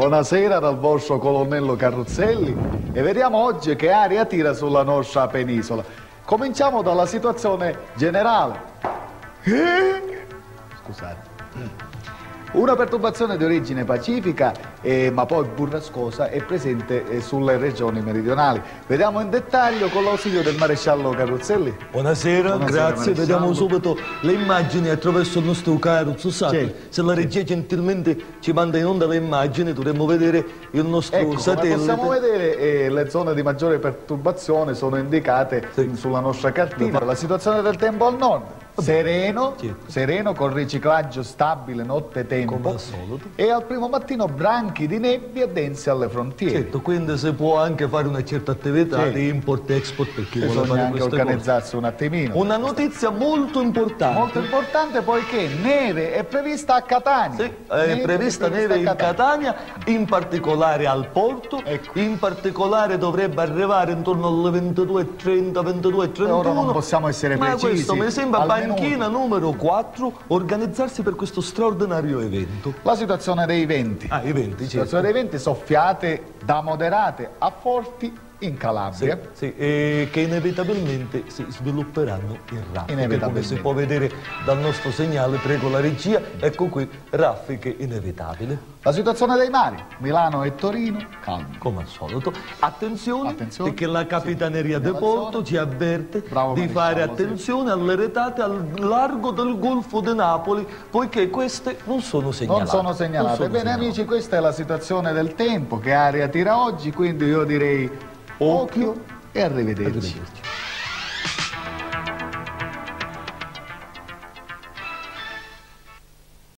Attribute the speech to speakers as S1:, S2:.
S1: buonasera dal vostro colonnello Carrozzelli e vediamo oggi che aria tira sulla nostra penisola. Cominciamo dalla situazione generale. Eh? Scusate. Una perturbazione di origine pacifica eh, ma poi burrascosa è presente eh, sulle regioni meridionali. Vediamo in dettaglio con l'ausilio del maresciallo Carrozzelli.
S2: Buonasera,
S1: Buonasera,
S2: grazie. Vediamo subito le immagini attraverso il nostro caro Sussato.
S1: Sì.
S2: Se la regia gentilmente ci manda in onda le immagini, dovremmo vedere il nostro
S1: Ecco, come
S2: satellite.
S1: possiamo vedere eh, le zone di maggiore perturbazione sono indicate
S2: Sì.
S1: sulla nostra cartina. La situazione del tempo al nord, sereno,
S2: Certo.
S1: sereno con riciclaggio stabile notte tempo
S2: al solito.
S1: e al primo mattino branchi di nebbia densi alle frontiere.
S2: Certo, quindi si può anche fare una certa attività
S1: Sì.
S2: di import-export per chi vuole
S1: Bisogna anche
S2: queste cose.
S1: organizzarsi un attimino.
S2: Una notizia molto importante.
S1: Molto importante poiché neve è prevista a Catania.
S2: Sì, è
S1: Neve
S2: prevista neve
S1: a
S2: in Catania, in particolare al porto,
S1: Ecco.
S2: in particolare dovrebbe arrivare intorno alle 22.30, 22.31.
S1: Ora non possiamo essere
S2: Ma
S1: precisi,
S2: questo mi sembra
S1: al
S2: banchina
S1: minuto.
S2: numero 4, organizzarsi per questo straordinario evento.
S1: La situazione dei venti.
S2: Ah, i venti, certo.
S1: situazione dei venti soffiate da moderate a forti in
S2: Sì,
S1: Calabria.
S2: sì, e che inevitabilmente si svilupperanno in raffiche, come si può vedere dal nostro segnale, prego la regia, ecco qui, raffiche inevitabili.
S1: La situazione dei mari, Milano e Torino, calmi.
S2: Come al solito, attenzione,
S1: Attenzione.
S2: perché la Capitaneria
S1: Sì.
S2: de Porto ci avverte
S1: Bravo
S2: di fare
S1: maresciallo, sì.
S2: attenzione alle retate al largo del Golfo di Napoli, poiché queste non sono segnalate.
S1: Non sono segnalate.
S2: Non sono
S1: Bene
S2: segnalate.
S1: amici, questa è la situazione del tempo, che aria tira oggi, quindi io direi occhio e arrivederci.
S2: Arrivederci.